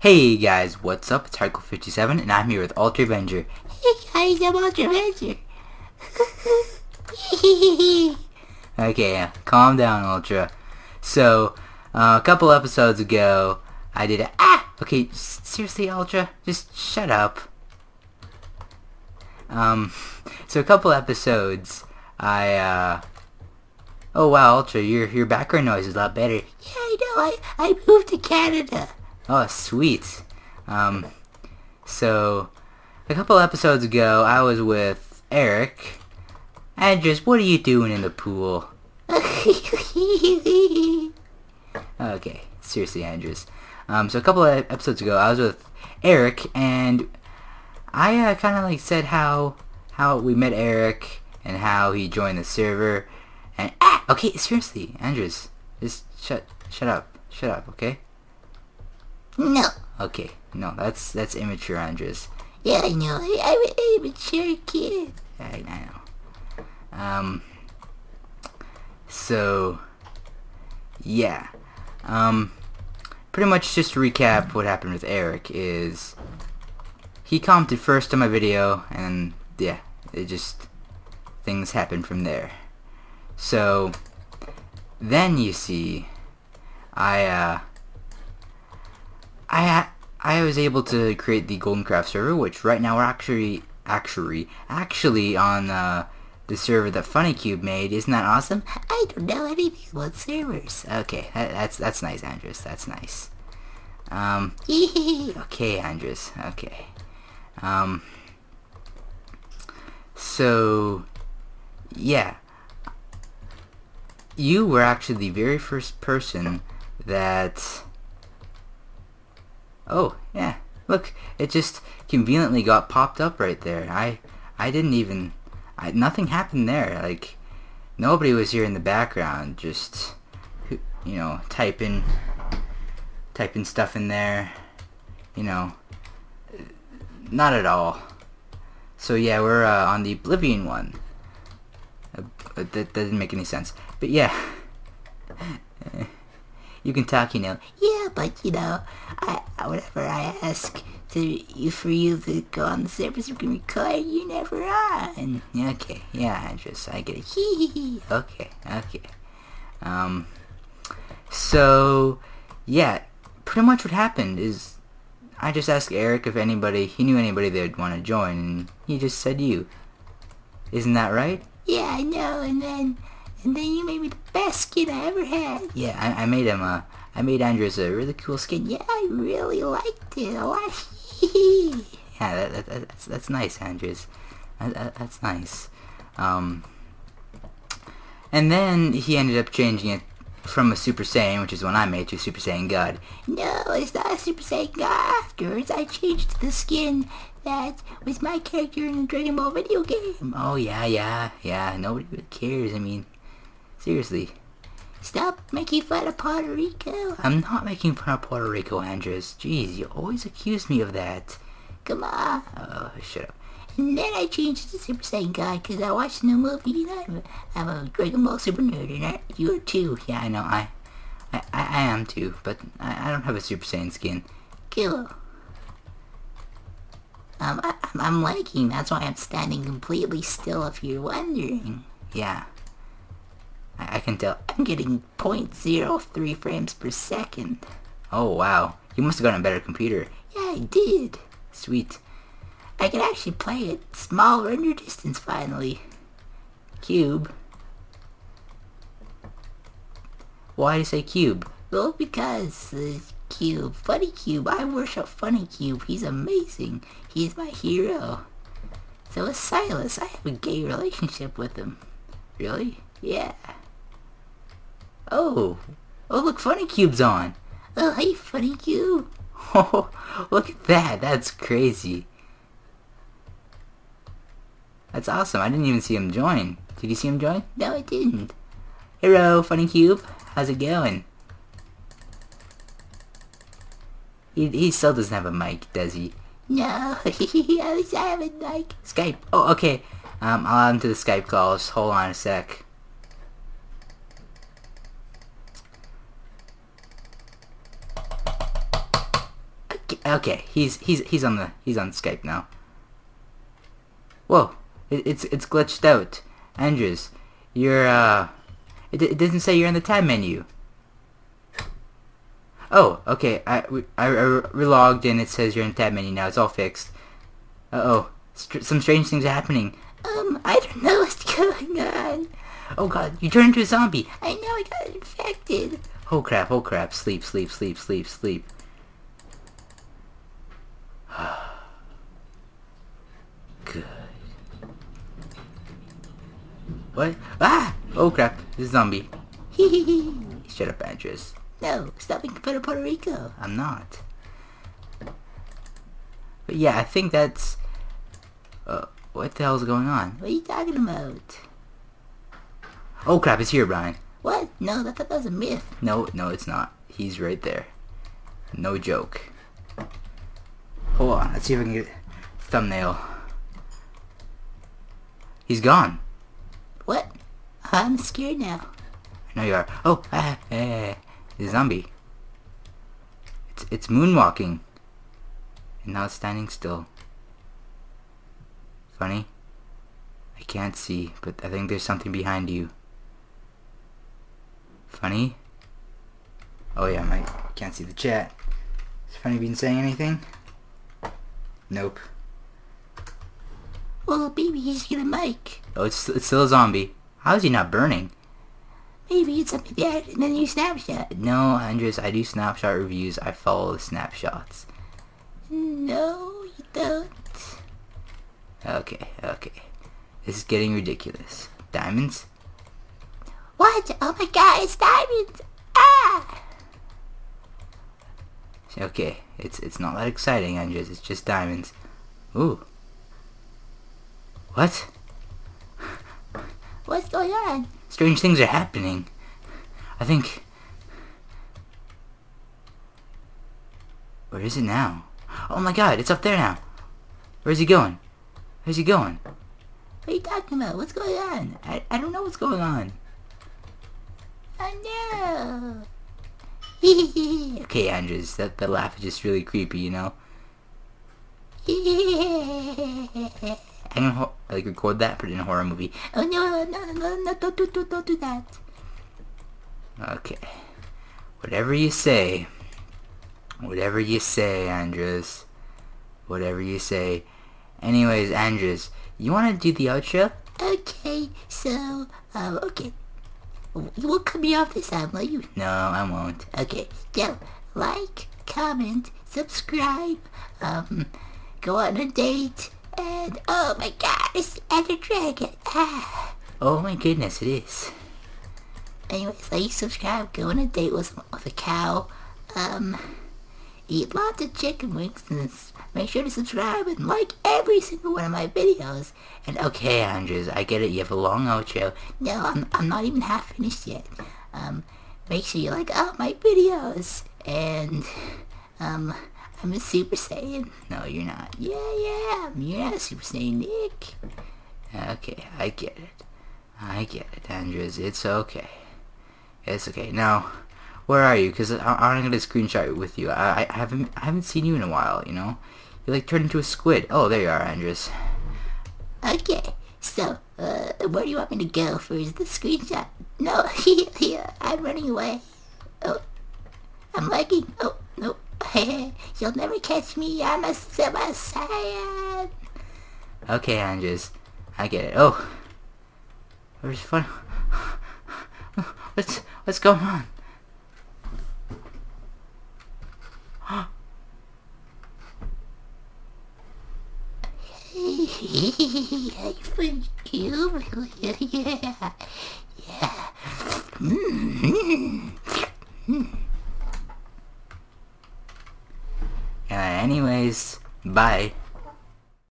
Hey guys, what's up? It's Heartgold57 and I'm here with Ultra Avenger. Hey guys, I'm Ultra Avenger. Okay, calm down, Ultra. So, uh, a couple episodes ago, I did a- Ah! Okay, seriously, Ultra? Just shut up. Um, so a couple episodes, I, uh... Oh wow, Ultra, your, your background noise is a lot better. yeah, I know. I, I moved to Canada. Oh, sweet. Um, so, a couple episodes ago, I was with Eric. Andres, what are you doing in the pool? Okay, seriously, Andres. Um, so a couple of episodes ago, I was with Eric, and I uh, kind of like said how how we met Eric and how he joined the server. And ah, okay, seriously, Andres, just shut shut up, shut up, okay? No. Okay, no, that's that's immature, Andres. Yeah, I know. I, I'm a mature kid. I, I know. Um. So, yeah. Um. Pretty much just to recap what happened with Eric is he commented first on my video and yeah, it just things happened from there. So then you see I uh I I was able to create the Golden Craft server, which right now we're actually actually actually on uh, the server that FunnyCube made. Isn't that awesome? I don't know anything about servers. Okay, that, that's that's nice, Andres. That's nice. Um, okay, Andres. Okay. Um. So, yeah, you were actually the very first person that. Oh yeah, look, it just conveniently got popped up right there. I I didn't even, I, nothing happened there. Like nobody was here in the background, just you know typing typing stuff in there. You know, not at all. So yeah, we're uh, on the Oblivion one. Uh, that, that didn't make any sense. But yeah, you can talk, you know. yeah, but you know, I whenever I ask to you for you to go on the servers we can record, you never are. And okay, yeah, Andres, I get it. Hee Okay, okay. Um, so yeah, pretty much what happened is I just asked Eric if anybody he knew anybody that would want to join, and he just said you. Isn't that right? Yeah, I know. And then, and then you made me the best kid I ever had. Yeah, I, I made him a. I made Andres a really cool skin. Yeah, I really liked it a lot. Yeah, that, that, that- that's that's nice, Andres. That, that, that's nice. Um, and then he ended up changing it from a Super Saiyan, which is one I made, to Super Saiyan God. No, it's not a Super Saiyan God. Afterwards, I changed the skin that was my character in the Dragon Ball video game. Oh yeah, yeah, yeah. Nobody really cares. I mean, seriously, Stop making fun of Puerto Rico. I'm not making fun of Puerto Rico, Andres. Jeez, you always accuse me of that. Come on. Oh, shut up. And then I changed to Super Saiyan God because I watched the new movie and I'm, I'm a Dragon Ball Super nerd and I, you are too. Yeah, I know. I, I, I am too, but I, I don't have a Super Saiyan skin. Kilo. Um, I, I'm, I'm lagging. That's why I'm standing completely still if you're wondering. Yeah, I, can tell. I'm getting 0.03 frames per second. Oh wow, you must have gotten a better computer. Yeah, I did. Sweet. I can actually play at small render distance finally. Cube. Why do you say cube? Well, because the Cube, Funny Cube, I worship Funny Cube. He's amazing. He's my hero. So is Silas. I have a gay relationship with him. Really? Yeah. Oh, oh look, Funny Cube's on. Oh, hey, Funny Cube. Oh, look at that. That's crazy. That's awesome. I didn't even see him join. Did you see him join? No, I didn't. Hello, Funny Cube. How's it going? He, he still doesn't have a mic, does he? No, I was a mic. Skype. Oh, okay. Um, I'll add him to the Skype calls. Hold on a sec. Okay, he's he's he's on the he's on Skype now. Whoa, it, it's it's glitched out. Andres, you're uh, it, it doesn't say you're in the tab menu. Oh, okay. I, I, I relogged and it says you're in tab menu now. It's all fixed. Uh oh, some strange things are happening. Um, I don't know what's going on. Oh god, you turned into a zombie. I know I got infected. Oh crap, oh crap. Sleep, sleep, sleep, sleep, sleep. What? Ah! Oh crap, this is zombie. Shut up, Andres. No, stop of Puerto Rico. I'm not. But yeah, I think that's... Uh, what the hell's going on? What are you talking about? Oh crap, it's Herobrine. What? No, that, that was a myth. No, no, it's not. He's right there. No joke. Hold on, let's see if I can get thumbnail. He's gone. I'm scared now. I know you are. Oh, ah, ah, the zombie. It's it's moonwalking. And now it's standing still. Funny. I can't see, but I think there's something behind you. Funny. Oh yeah, I can't see the chat. Has Funny been saying anything? Nope. Well, maybe he's gonna make. Oh, it's, it's still a zombie. How is he not burning? Maybe it's something that in the new snapshot. No, Andres, I do snapshot reviews. I follow the snapshots. No, you don't. Okay, okay. This is getting ridiculous. Diamonds? What? Oh my god, it's diamonds! Ah! Okay, it's it's not that exciting, Andres. It's just diamonds. Ooh. What? What's going on? Strange things are happening. I think... Where is it now? Oh my god, it's up there now. Where's he going? Where's he going? What are you talking about? What's going on? I, I don't know what's going on. Oh no! okay, Andres, that, that laugh is just really creepy, you know? I'm gonna like record that, put it in a horror movie. Oh no, no, no, no, don't do, don't, don't do that. Okay. Whatever you say. Whatever you say, Andres. Whatever you say. Anyways, Andres, you want to do the outro? Okay, so, um, okay. You won't cut me off this time, will you? No, I won't. Okay, so, like, comment, subscribe, um, go on a date, and oh my god, it's the Ender Dragon. Ah. Oh my goodness, it is. Anyways, like, subscribe, go on a date with, with a cow, um, eat lots of chicken wings, and make sure to subscribe and like every single one of my videos. And okay, Andres, I get it, you have a long outro. No, I'm, I'm not even half finished yet. Um, make sure you like all my videos, and, um, I'm a Super Saiyan. No, you're not. Yeah, yeah, a Super Saiyan, Nick. Okay, I get it. I get it, Andres. It's okay. It's okay. Now, where are you? Because I'm gonna screenshot with you. I, I haven't I haven't seen you in a while. You know, you like turned into a squid. Oh, there you are, Andres. Okay. So, uh, where do you want me to go for the screenshot? No, yeah, I'm running away. Oh, I'm lagging. Oh. You'll never catch me. I'm a Super Saiyan. Okay, Andres. I get it. Oh. Where's fun? What's what's going on? hey, French cube. yeah, yeah. Mm -hmm. Anyways, bye.